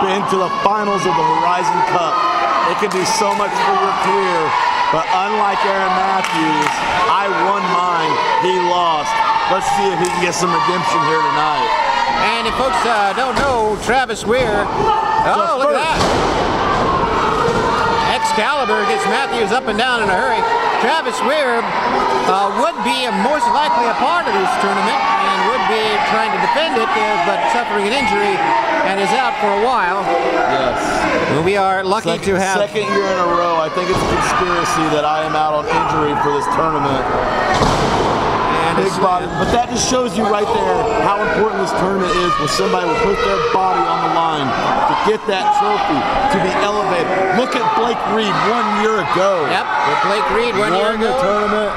has been to the finals of the Horizon Cup. It can do so much for your career, but unlike Aaron Matthews, I won mine, he lost. Let's see if he can get some redemption here tonight. And if folks uh, don't know, Travis Weir, oh, look at that. X-Calibur gets Matthews up and down in a hurry. Travis Weir uh, would be most likely a part of this tournament and would be trying to defend it, uh, but suffering an injury and is out for a while. Yes. We are lucky Second, to have. second year in a row, I think it's a conspiracy that I am out on injury for this tournament. Big body, but that just shows you right there how important this tournament is when somebody will put their body on the line to get that trophy, to be elevated. Look at Blake Reed one year ago. Yep, with Blake Reed one year Won the ago. tournament,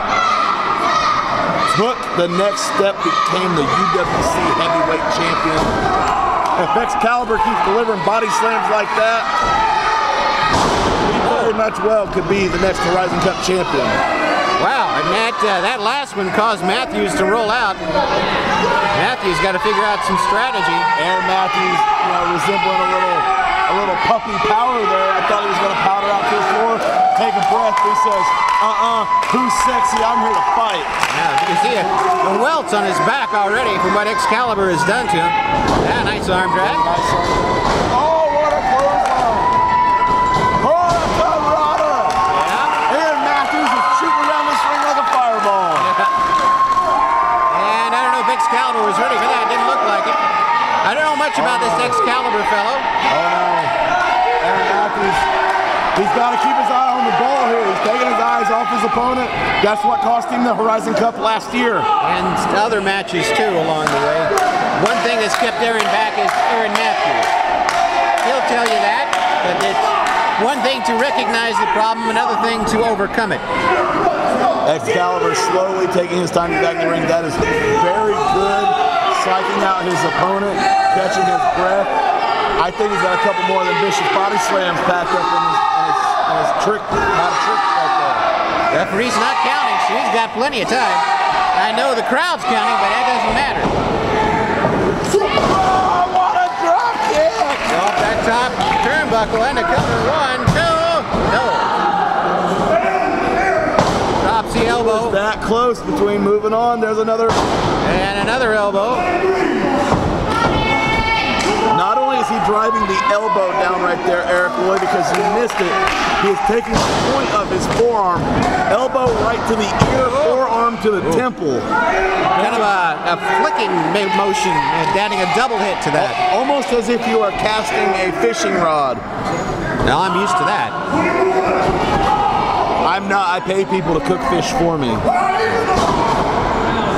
took the next step, became the UWC heavyweight champion. If X-Calibur keeps delivering body slams like that, he very much well could be the next Horizon Cup champion. Wow, and that uh, that last one caused Matthews to roll out. Matthews got to figure out some strategy. Aaron Matthews, you know, resembling a little a little puppy power there. I thought he was going to powder out to the floor, take a breath. He says, uh-uh, who's sexy? I'm here to fight. Yeah, you can see it, the welts on his back already from what X-Calibur has done to him. Yeah, nice arm drag. Nice one. Oh, much about this oh. X-Calibur fellow. Oh, no. Aaron Matthews, he's got to keep his eye on the ball here. He's taking his eyes off his opponent. That's what cost him the Horizon Cup last year. and other matches too along the way. One thing that's kept Aaron back is Aaron Matthews. He'll tell you that, but it's one thing to recognize the problem, another thing to overcome it. X-Calibur slowly taking his time to get back in the ring. That is very good. Psyching out his opponent, catching his breath. I think he's got a couple more than vicious body slams packed up in his, in his, in his trick, not a trick right there. Referee's not counting. so he's got plenty of time. I know the crowd's counting, but that doesn't matter. Oh, what a drop kick! Off that top turnbuckle and a cover. One, two, no. Drops the elbow That close between moving on. There's another. and another elbow. Not only is he driving the elbow down right there, Eric Loy, because he missed it, he is taking the point of his forearm, elbow right to the ear, forearm to the temple. Kind of a, a flicking motion and adding a double hit to that. Almost as if you are casting a fishing rod. Now I'm used to that. I'm not, I pay people to cook fish for me.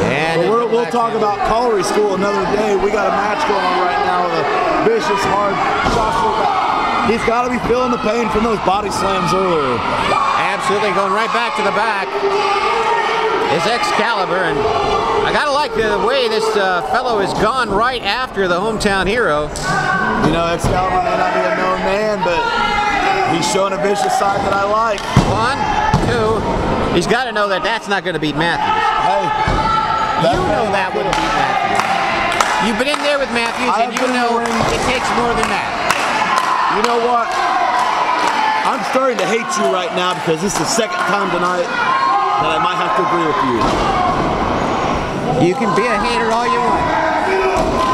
And we're, we'll talk about Colliery School another day. We got a match going on right now with a vicious, hard the. He's got to be feeling the pain from those body slams earlier. absolutely going right back to the back is X-Calibur, and I gotta like the way this uh, fellow has gone right after the hometown hero. You know, X-Calibur may not be a known man, but he's showing a vicious side that I like. One, two. He's got to know that that's not going to beat Matthews. Hey, You know that wouldn't beat Matthews. You've been in there with Matthews, I and you been in the know it takes more than that. You know what? I'm starting to hate you right now because this is the second time tonight that I might have to agree with you. You can be a hater all you want.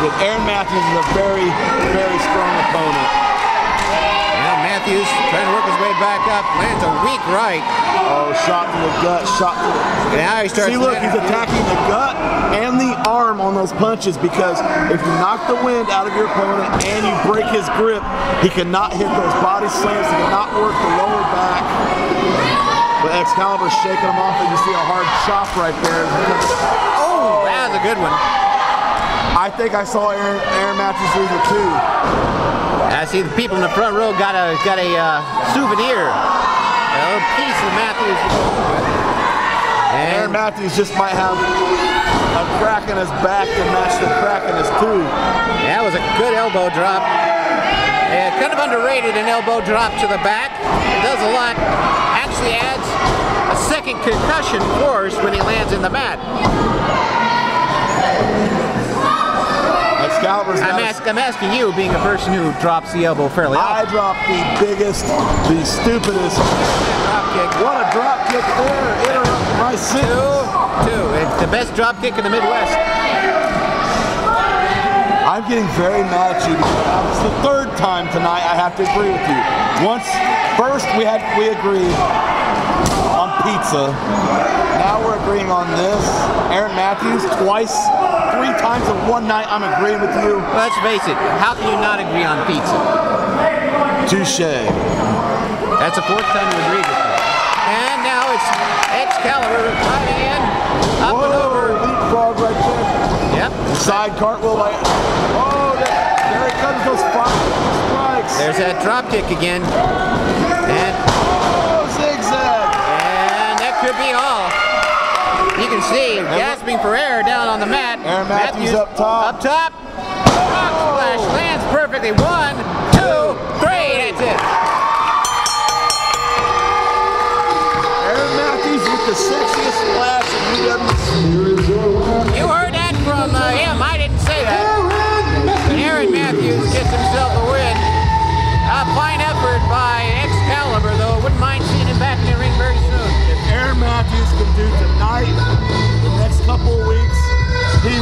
With Aaron Matthews is a very, very strong opponent. Matthews trying to work his way back up, lands a weak right. Oh, shot to the gut, shot to the Now he starts. See, look, he's attacking the gut and the arm on those punches because if you knock the wind out of your opponent and you break his grip, he cannot hit those body slams. He cannot work the lower back. But X-Calibur's shaking him off, and you see a hard chop right there. Oh, that was a good one. I think I saw Aaron, Aaron Matthews lose it too. I see the people in the front row got a got a uh, souvenir, a little piece of Matthews. Aaron Matthews just might have a crack in his back to match the crack in his tooth. that was a good elbow drop. Uh, kind of underrated an elbow drop to the back. It does a lot. Actually adds a second concussion force when he lands in the mat. I'm, ask, I'm asking you, being a person who drops the elbow fairly I often. dropped the biggest, the stupidest. Drop kick. What a drop kick there. Interrupt my Two, sentence. two. It's the best drop kick in the Midwest. I'm getting very mad at you it's the third time tonight I have to agree with you. Once, first we had we agreed on pizza. Now we're agreeing on this. Aaron Matthews twice, three times in one night. I'm agreeing with you. Let's face it, how can you not agree on pizza? Touche. That's the fourth time you agreed with me. And now it's X-Calibur driving in, up and Whoa, over. leapfrog right there. Yep. Side cartwheel by. Oh, there, it comes. Those five strikes. There's that drop kick again. And Oh, zigzag. and that could be all. You can see gasping for air the mat. Aaron Matthews up top. Up top. Rock splash lands perfectly. One,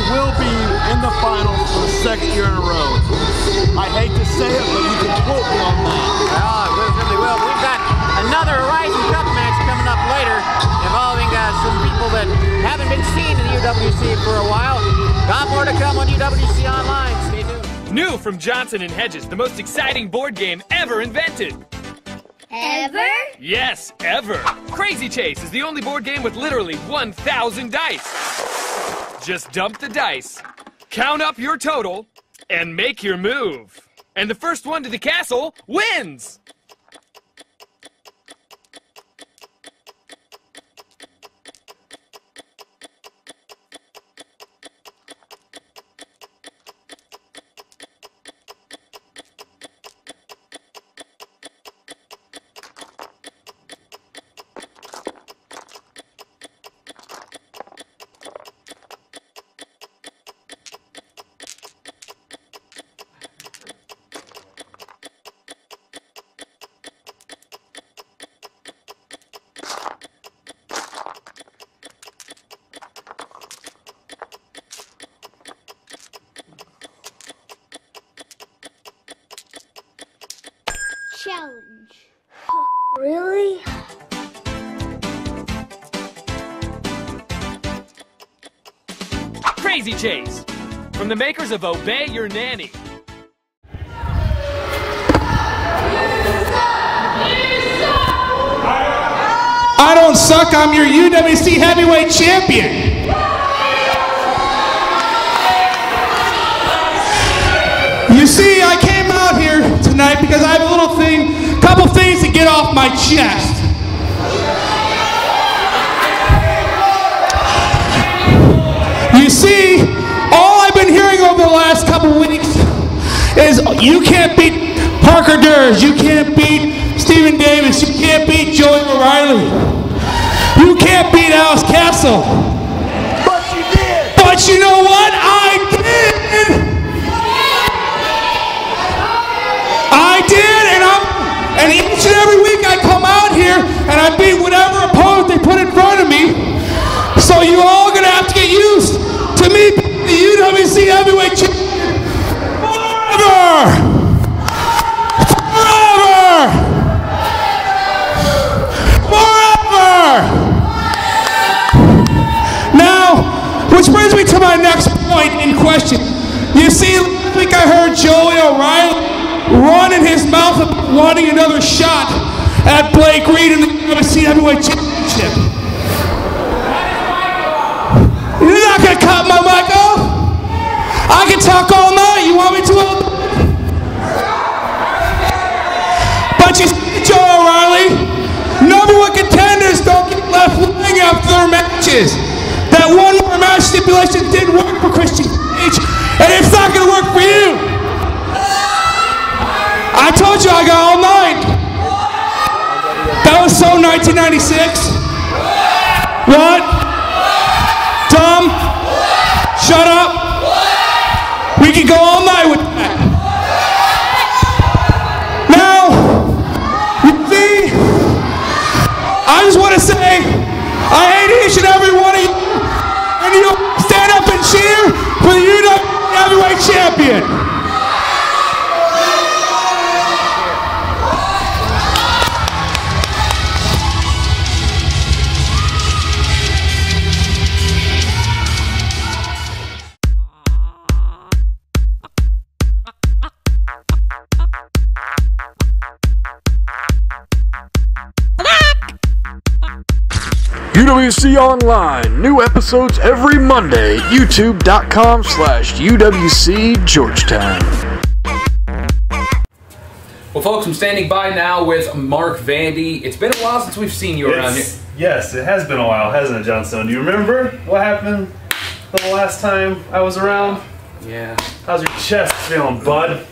will be in the finals for the second year in a row. I hate to say it, but you can quote me on that. Oh, it will, certainly will. We've got another Horizon Cup match coming up later involving uh, some people that haven't been seen in the UWC for a while. Got more to come on UWC Online. Stay tuned. New from Johnson and Hedges, the most exciting board game ever invented. Ever? Yes, ever. Crazy Chase is the only board game with literally 1,000 dice. Just dump the dice, count up your total, and make your move. And the first one to the castle wins. Chase from the makers of Obey Your Nanny. I don't suck, I'm your UWC heavyweight champion. You see, I came out here tonight because I have a little thing, a couple things to get off my chest. Couple weeks is you can't beat Harker Dirge, you can't beat Stephen Davis, you can't beat Joey O'Riley, you can't beat Alex Castle. But you did! But you know what? I did! I did, and I'm and each and every week I come out here and I beat whatever opponent they put in front of me. So you all gonna have to get used to me being the UWC heavyweight champion which brings me to my next point in question. You see, last week I heard Joey O'Riley running his mouth about wanting another shot at Blake Reed in the UWC Heavyweight Championship. You're not gonna cut my mic off. I can talk all night. You want me to? Contenders don't get left lying after their matches. That one more match stipulation didn't work for Christian Cage, and it's not going to work for you. I I told you I got all night. That was so 1996. What? Champion. UWC Online. New episodes every Monday. YouTube.com slash UWC Georgetown. Well, folks, I'm standing by now with Mark Vandy. It's been a while since we've seen you around here. Yes, it has been a while, hasn't it, John Stone? Do you remember what happened the last time I was around? Yeah. How's your chest feeling, bud?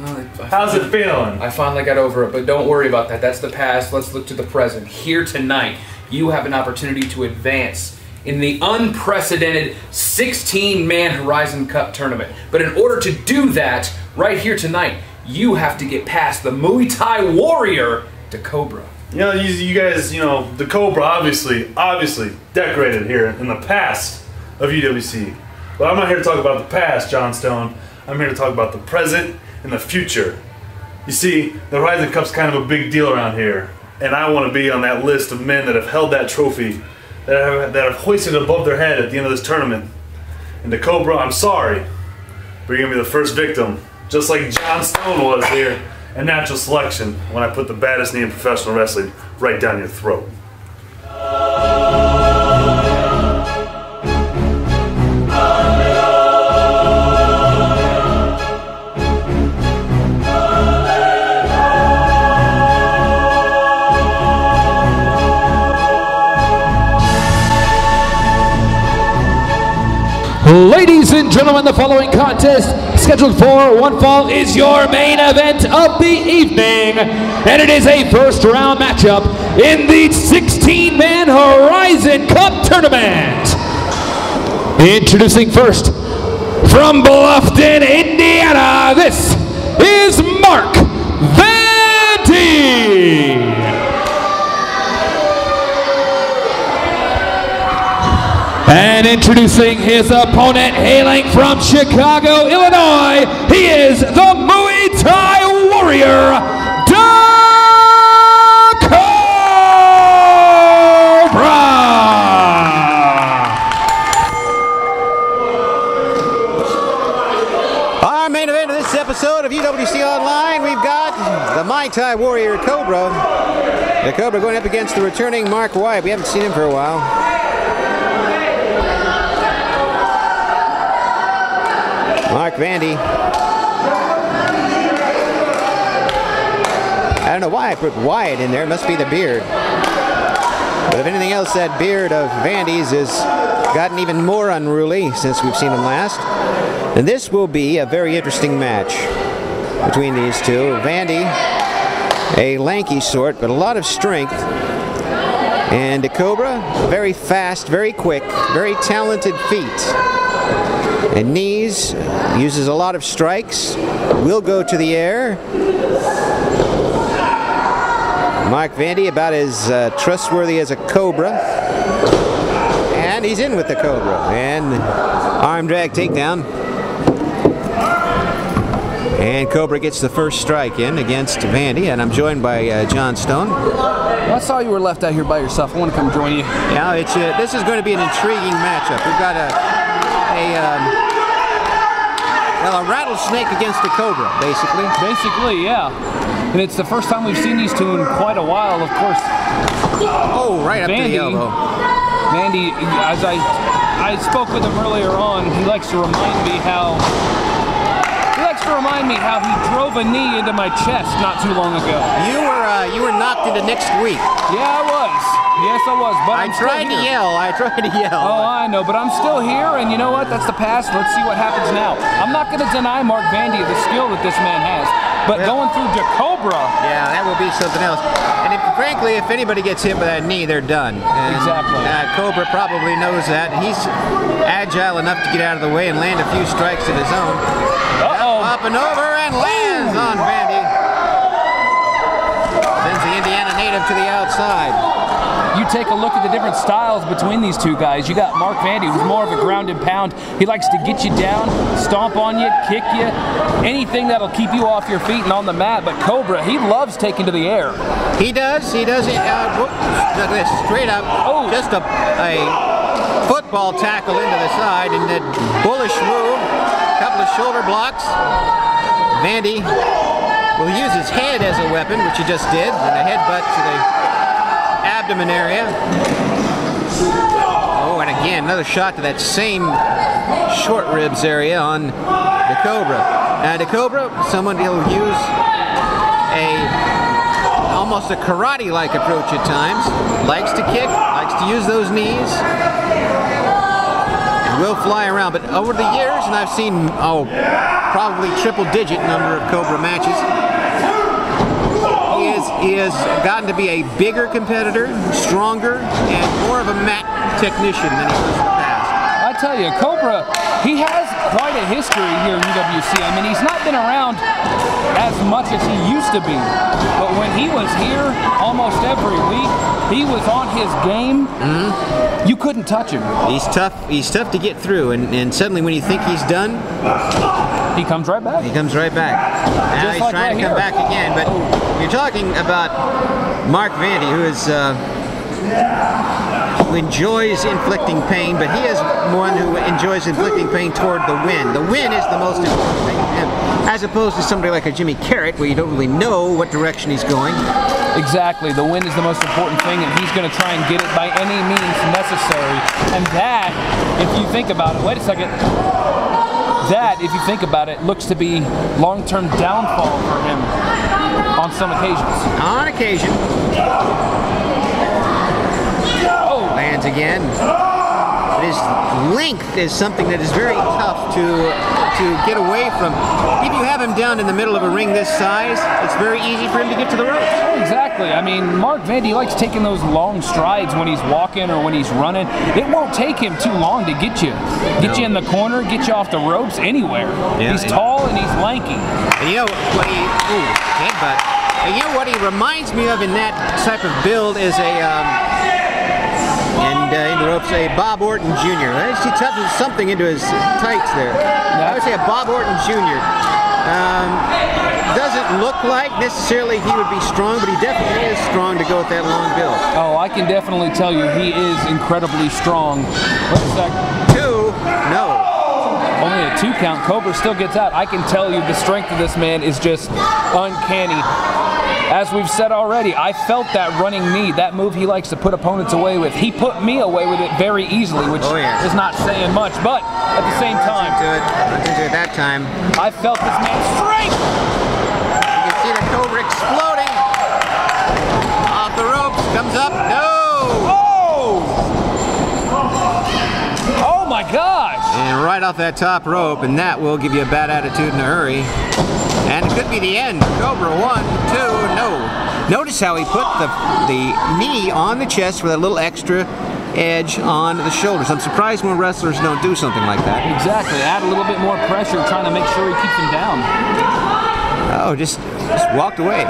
Well, I- I How's it feeling? I finally got over it, but don't worry about that. That's the past. Let's look to the present. Here tonight, you have an opportunity to advance in the unprecedented 16 man Horizon Cup tournament. But in order to do that, right here tonight, you have to get past the Muay Thai warrior DaCobra. You know, you, you guys, you know, the Cobra obviously, obviously decorated here in the past of UWC. But I'm not here to talk about the past, John Stone. I'm here to talk about the present and the future. You see, the Horizon Cup's kind of a big deal around here, and I want to be on that list of men that have held that trophy, that have, that have hoisted it above their head at the end of this tournament. And the Cobra, I'm sorry, but you're gonna be the first victim, just like John Stone was here at Natural Selection when I put the baddest knee in professional wrestling right down your throat. Ladies and gentlemen, the following contest, scheduled for one fall, is your main event of the evening. And it is a first round matchup in the 16 man Horizon Cup tournament. Introducing first, from Bluffton, Indiana, this is Mark Vandy. And introducing his opponent, hailing from Chicago, Illinois, he is the Muay Thai warrior, Da Cobra. Our main event of this episode of UWC Online, we've got the Muay Thai Warrior Cobra. The Cobra going up against the returning Mark Wyatt. We haven't seen him for a while. Mark Vandy. I don't know why I put Wyatt in there. It must be the beard. But if anything else, that beard of Vandy's has gotten even more unruly since we've seen him last. And this will be a very interesting match between these two. Vandy, a lanky sort, but a lot of strength. And the Cobra, very fast, very quick, very talented feet. And knees, uses a lot of strikes, will go to the air. Mark Vandy about as uh, trustworthy as a Cobra. And he's in with the Cobra. And arm drag takedown. And Cobra gets the first strike in against Vandy. And I'm joined by uh, John Stone. I saw you were left out here by yourself. I want to come join you. Yeah, it's uh, this is going to be an intriguing matchup. We've got a a um, well a rattlesnake against a cobra, basically. Basically, yeah. And it's the first time we've seen these two in quite a while, of course. Oh, right up to the elbow. Vandy, as I I spoke with him earlier on, he likes to remind me how he likes to remind me how he drove a knee into my chest not too long ago. You were uh, you were knocked into next week. Yeah, I was. Yes, I was. But I I'm tried to yell. I tried to yell. Oh, I know, but I'm still here, and you know what? That's the past. Let's see what happens now. I'm not going to deny Mark Vandy the skill that this man has. But going through DaCobra, Yeah, that will be something else. And if, frankly, if anybody gets hit with that knee, they're done. And, Exactly. Uh, Cobra probably knows that. He's agile enough to get out of the way and land a few strikes of his own. uh-oh. Up and over and lands on Vandy. Sends the Indiana native to the outside. You take a look at the different styles between these two guys. You got Mark Vandy, who's more of a ground and pound. He likes to get you down, stomp on you, kick you, anything that'll keep you off your feet and on the mat. But Cobra, he loves taking to the air. He does. He does. it. Uh, whoop, look at this. Straight up. Oh. Just a, a football tackle into the side and then bullish move. Couple of shoulder blocks. Vandy will use his head as a weapon, which he just did, and a headbutt to the abdomen area. Oh, and again, another shot to that same short ribs area on the Cobra. Now, the Cobra, someone he'll use a almost a karate-like approach at times. Likes to kick, likes to use those knees, will fly around. But over the years, and I've seen oh probably triple-digit number of Cobra matches. He is he has gotten to be a bigger competitor, stronger, and more of a mat technician than he was in the past. I tell you, Cobra, he has quite a history here in UWC. I mean, he's not been around as much as he used to be. But when he was here almost every week, he was on his game. Mm-hmm. You couldn't touch him. He's tough. He's tough to get through, and, and suddenly when you think he's done, He comes right back. He comes right back. Now Just he's like trying right to come here. back again, but you're talking about Mark Vandy, who is uh, who enjoys inflicting pain, but he is one who enjoys inflicting pain toward the win. The win is the most important thing to him, as opposed to somebody like a Jimmy Karryt, where you don't really know what direction he's going. Exactly. The win is the most important thing, and he's going to try and get it by any means necessary. And that, if you think about it, wait a second. That, if you think about it, looks to be long-term downfall for him on some occasions. On occasion, Oh, lands again. But his length is something that is very tough to to get away from. If you have him down in the middle of a ring this size, it's very easy for him to get to the ropes. Exactly. I mean, Mark Vandy likes taking those long strides when he's walking or when he's running. It won't take him too long to get you, get you in the corner, get you off the ropes, anywhere. Yeah, he's yeah. tall and he's lanky. And you know what he ooh, headbutt. And you know what he reminds me of in that type of build is a um, and uh, in the ropes a Bob Orton Jr. I see touches something into his tights there. I would say a Bob Orton Jr. Um, doesn't look like necessarily he would be strong, but he definitely is strong to go with that long build. Oh, I can definitely tell you he is incredibly strong. Wait a sec. Two, no. Only a two count. Cobra still gets out. I can tell you the strength of this man is just uncanny. As we've said already, I felt that running knee, that move he likes to put opponents away with. He put me away with it very easily, which Oh, yeah. is not saying much, but at the same time, into it. Into it that time. I felt this man's strength. You can see the Cobra exploding. Off the ropes, comes up. No! Oh! Oh my gosh! And right off that top rope, and that will give you a bad attitude in a hurry. And it could be the end. Cobra, one, two, no. Notice how he put the, the knee on the chest with a little extra edge on the shoulders. I'm surprised when wrestlers don't do something like that. Exactly. Add a little bit more pressure, trying to make sure he keeps him down. Oh, just, just walked away.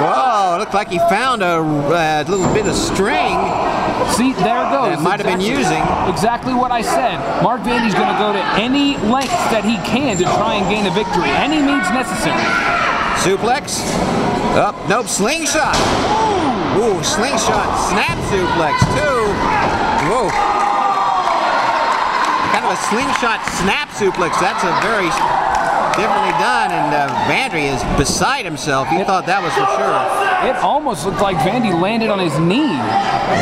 Whoa, looked like he found a uh, little bit of string. See, there it goes. That might have been using. Exactly what I said. Mark Vandy's going to go to any length that he can to try and gain a victory. Any means necessary. Suplex. Up, nope, slingshot. Ooh, slingshot, snap suplex, two. Whoa. Kind of a slingshot snap suplex. That's a very differently done, and uh, Vandy is beside himself. He thought that was for sure. It almost looked like Vandy landed on his knee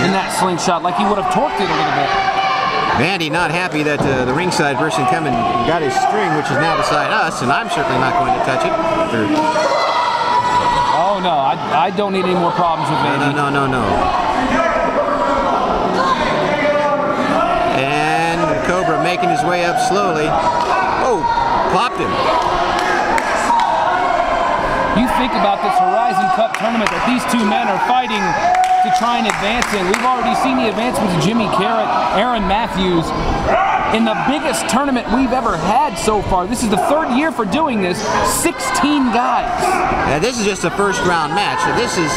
in that slingshot, like he would have torqued it a little bit. Vandy not happy that uh, the ringside person come and got his string, which is now beside us, and I'm certainly not going to touch it. Or- Oh no, I, I don't need any more problems with No, Vandy. no, no, no. And Cobra making his way up slowly. Oh, popped him. You think about this Horizon Cup tournament that these two men are fighting to try and advance in. We've already seen the advancements of Jimmy Karryt, Aaron Matthews, in the biggest tournament we've ever had so far. This is the third year for doing this. 16 guys. Yeah, this is just a first round match. So this is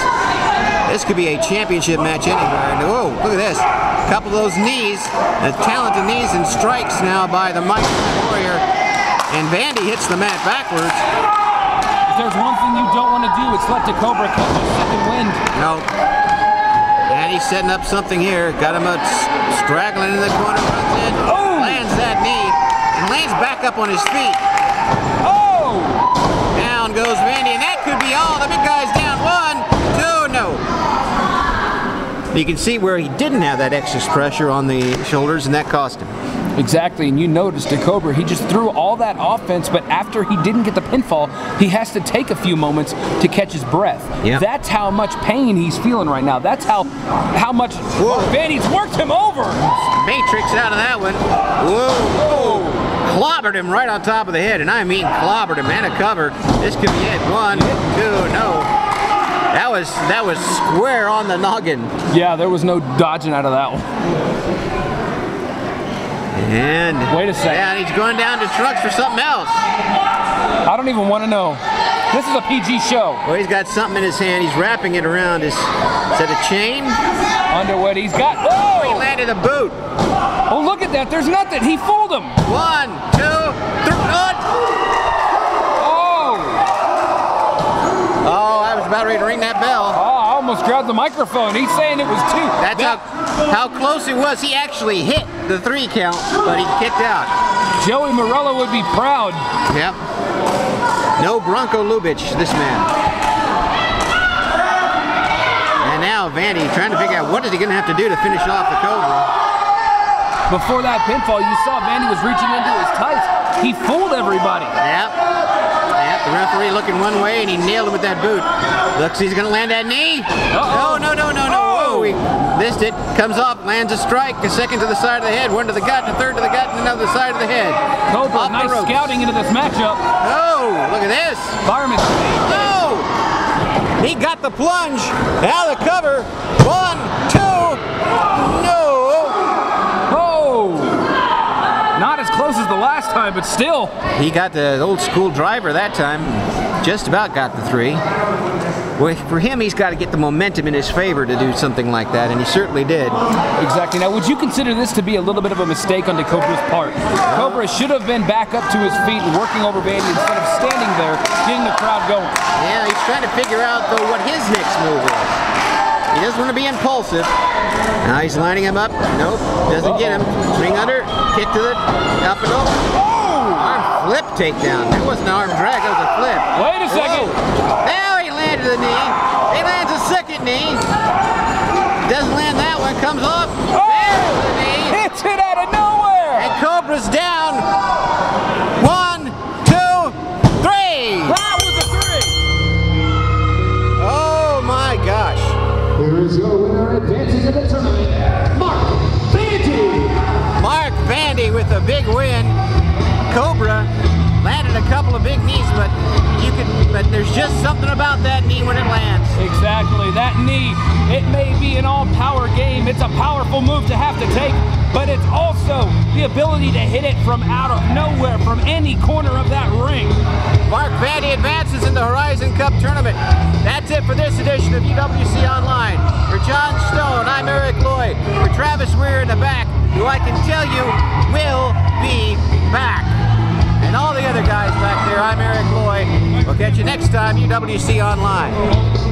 this could be a championship match anywhere. And whoa, look at this. A couple of those knees, uh, talented knees and strikes now by the Mike Warrior. And Vandy hits the mat backwards. If there's one thing you don't want to do, it's let the Cobra catch a second wind. No. And he's setting up something here. Got him a straggling in the corner, runs in, oh! lands that knee, and lands back up on his feet. Oh! Down goes Vandy, and that could be all. The big guy's down. One, two, no. You can see where he didn't have that excess pressure on the shoulders, and that cost him. Exactly, and you noticed the Cobra, he just threw all that offense, but after he didn't get the pinfall, he has to take a few moments to catch his breath. Yep. That's how much pain he's feeling right now. That's how how much Vandy's worked him over. Matrix out of that one. Whoa, whoa. Clobbered him right on top of the head, and I mean clobbered him and a cover. This could be it. One, two, no. That was that was square on the noggin. Yeah, there was no dodging out of that one. And Wait a second. Yeah, he's going down to trucks for something else. I don't even want to know. This is a PG show. Well, he's got something in his hand. He's wrapping it around his. Is that a chain? Under what he's got. Oh, he landed a boot. Oh, look at that. There's nothing. He fooled him. One, two, three. Oh! Oh, I was about ready to ring that bell. Oh, almost grabbed the microphone. He's saying it was two. That's how, how close it was. He actually hit the three count, but he kicked out. Joey Marella would be proud. Yep. No Bronko Lubich, this man. And now Vandy trying to figure out what is he going to have to do to finish off the Cobra. Before that pinfall, you saw Vandy was reaching into his tights. He fooled everybody. Yep. The referee looking one way and he nailed him with that boot. Looks he's going to land that knee. Uh-oh. No, no, no, no, no. Oh! Whoa, he missed it. Comes off, lands a strike. A second to the side of the head, one to the gut, a third to the gut, and another side of the head. Cobra, Off nice scouting into this matchup. Oh, look at this. Fireman. Oh! He got the plunge. Now the cover. One, two. No. Oh! Not as close as the last time, but still. He got the old school driver that time. Just about got the three. Well, for him, he's got to get the momentum in his favor to do something like that, and he certainly did. Exactly. Now, would you consider this to be a little bit of a mistake on DaCobra's part? Cobra should have been back up to his feet and working over Vandy instead of standing there, getting the crowd going. Yeah, he's trying to figure out, though, what his next move is. He doesn't want to be impulsive. Now he's lining him up. Nope, doesn't get him. Swing under, kick to the up and over. Oh! Arm flip takedown. That wasn't an arm drag, that was a flip. Wait a second. Whoa. Now he landed the knee. He lands a second knee. Doesn't land that one, comes off. Oh! There's the knee. Hits it out of nowhere! And Cobra's down. With a big win. Cobra landed a couple of big knees, but you could but there's just something about that knee when it lands. Exactly. That knee, it may be an all-power game. It's a powerful move to have to take, but it's also the ability to hit it from out of nowhere, from any corner of that ring. Mark Vandy advances in the Horizon Cup tournament. That's it for this edition of UWC Online. For John Stone, I'm Eric Loy. For Travis Weir in the back, who I can tell you will be back. And all the other guys back there, I'm Eric Loy. We'll catch you next time, UWC Online.